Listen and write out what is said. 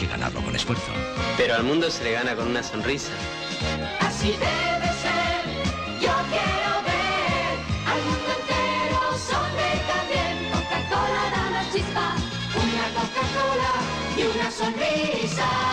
que ganarlo con esfuerzo. Pero al mundo se le gana con una sonrisa. Así debe ser, yo quiero ver al mundo entero sonreír también. Coca-Cola da una chispa, una Coca-Cola y una sonrisa.